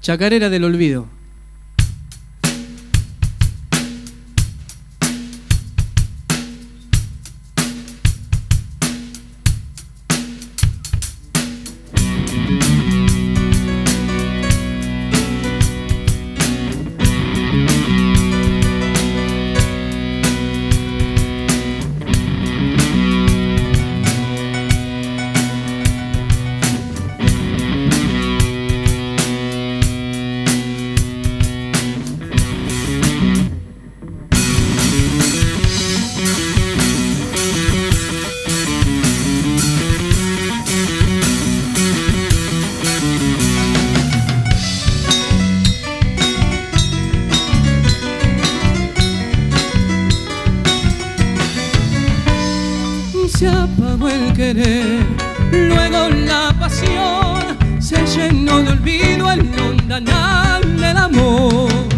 Chacarera del Olvido. Luego la pasión se llenó de olvido el londanal del amor.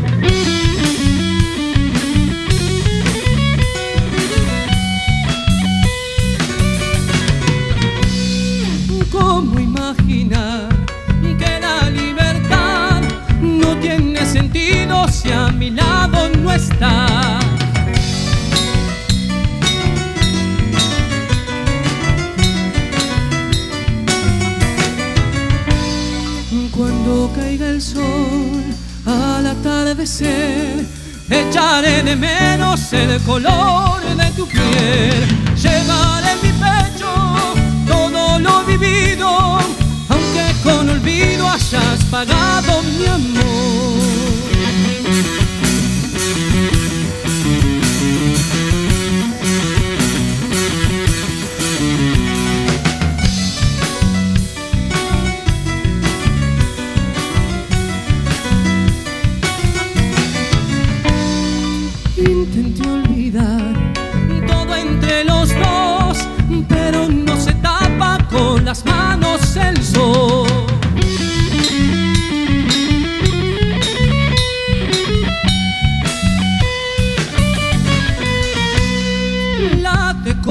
El sol al atardecer, echaré de menos el color de tu piel. Llevaré en mi pecho todo lo vivido, aunque con olvido hayas pagado mi amor.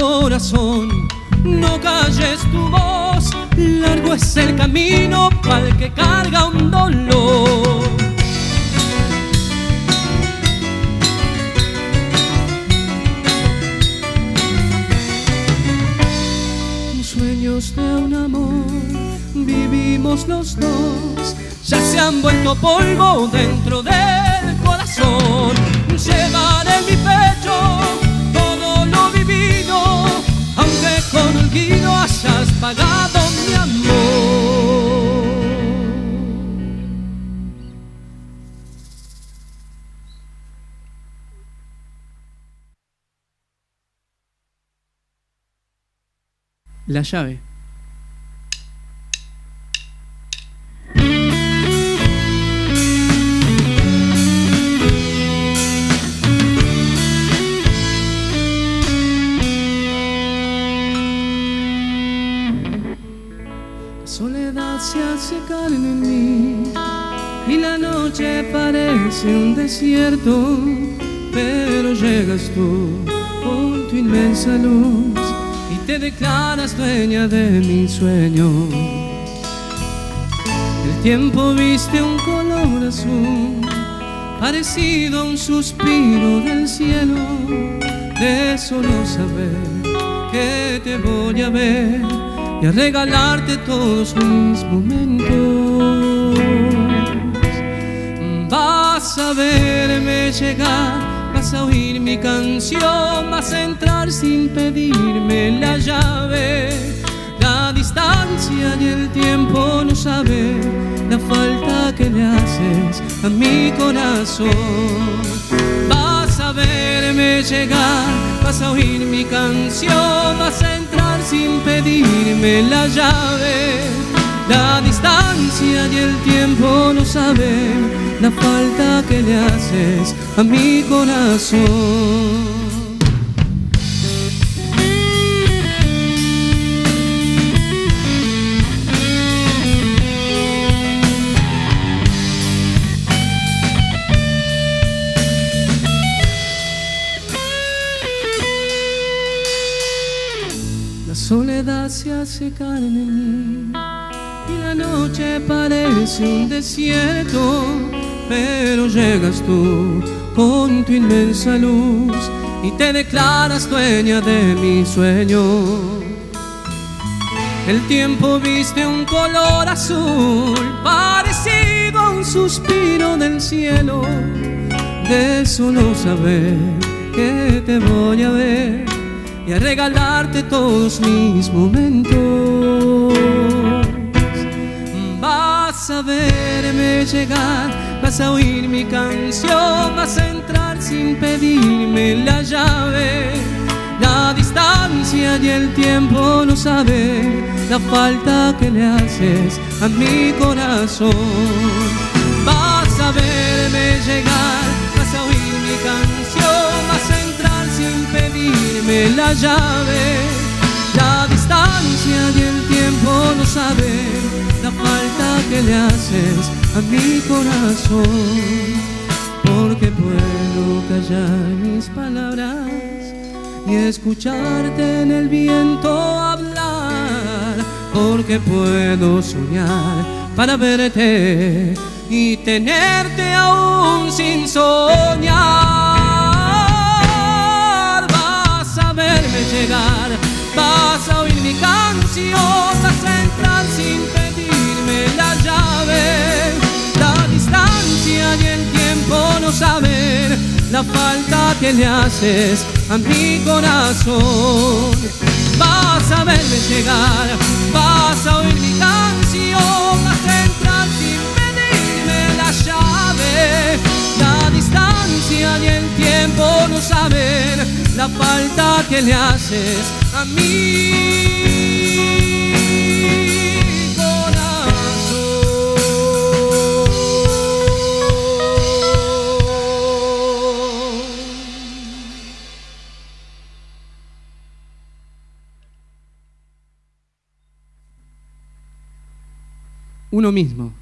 Corazón, no calles tu voz, largo es el camino para el que carga un dolor. sueños de un amor vivimos los dos. Ya se han vuelto polvo dentro del corazón. Llevaré en mi pecho con olvido hayas pagado mi amor La llave. Y la noche parece un desierto, pero llegas tú con tu inmensa luz y te declaras dueña de mi sueño. El tiempo viste un color azul, parecido a un suspiro del cielo, de solo saber que te voy a ver y a regalarte todos mis momentos. Vas a verme llegar, vas a oír mi canción, vas a entrar sin pedirme la llave. La distancia y el tiempo no saben la falta que le haces a mi corazón. Vas a verme llegar, vas a oír mi canción, vas a entrar sin pedirme la llave. La distancia y el tiempo no saben la falta que le haces a mi corazón. Carne y la noche parece un desierto, pero llegas tú con tu inmensa luz y te declaras dueña de mi sueño. El tiempo viste un color azul parecido a un suspiro del cielo. De solo saber que te voy a ver y a regalarte todos mis momentos. Vas a verme llegar, vas a oír mi canción, vas a entrar sin pedirme la llave. La distancia y el tiempo no saben la falta que le haces a mi corazón. Vas a verme llegar, vas a oír mi canción, pedirme la llave. La distancia y el tiempo no saben la falta que le haces a mi corazón. Porque puedo callar mis palabras y escucharte en el viento hablar. Porque puedo soñar para verte y tenerte aún sin soñar. Verme llegar, vas a oír mi canción, vas a entrar sin pedirme la llave. La distancia y el tiempo no saben la falta que le haces a mi corazón. La falta que le haces a mi corazón. Uno mismo.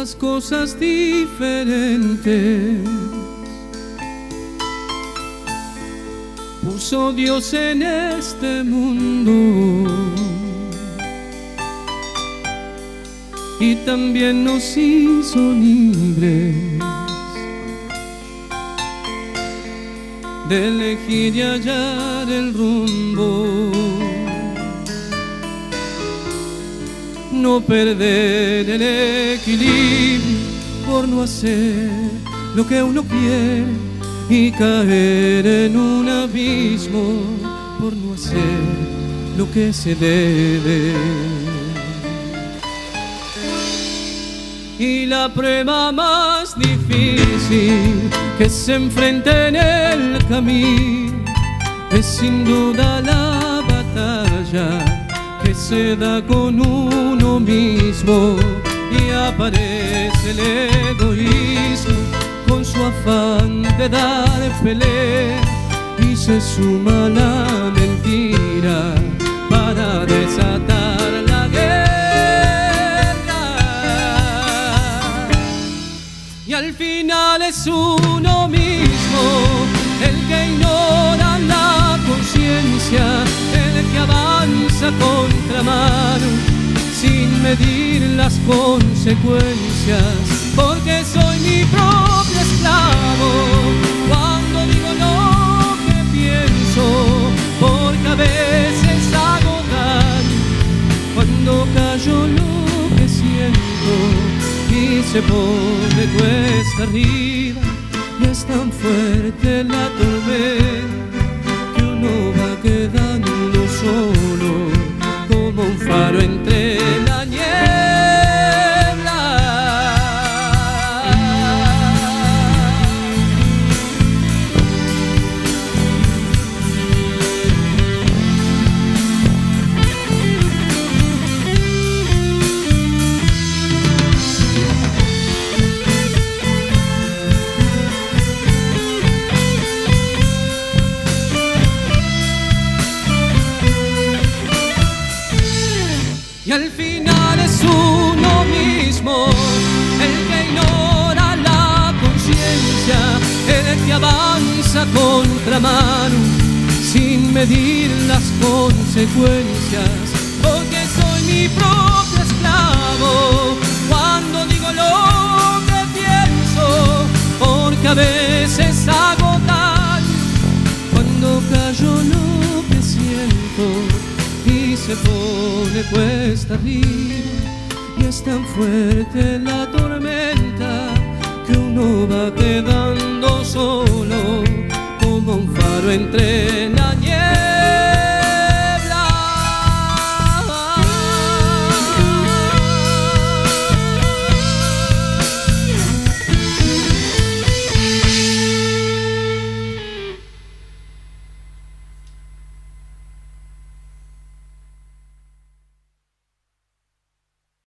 Cuántas cosas diferentes puso Dios en este mundo y también nos hizo libres de elegir y hallar el rumbo. No perder el equilibrio por no hacer lo que uno quiere y caer en un abismo por no hacer lo que se debe. Y la prueba más difícil que se enfrenta en el camino es sin duda la batalla que se da con uno mismo y aparece el egoísmo con su afán de dar pelea y se suma la mentira para desatar la guerra. Y al final es uno mismo el que ignora la conciencia el que avanza contra mano sin medir las consecuencias, porque soy mi propio esclavo. Cuando digo lo que pienso, porque a veces hago daño cuando callo lo que siento y se pone cuesta arriba y es tan fuerte la tormenta avanza contra mano sin medir las consecuencias, porque soy mi propio esclavo cuando digo lo que pienso, porque a veces hago cuando callo lo que siento y se pone cuesta arriba y es tan fuerte la tormenta que uno va quedando solo entre.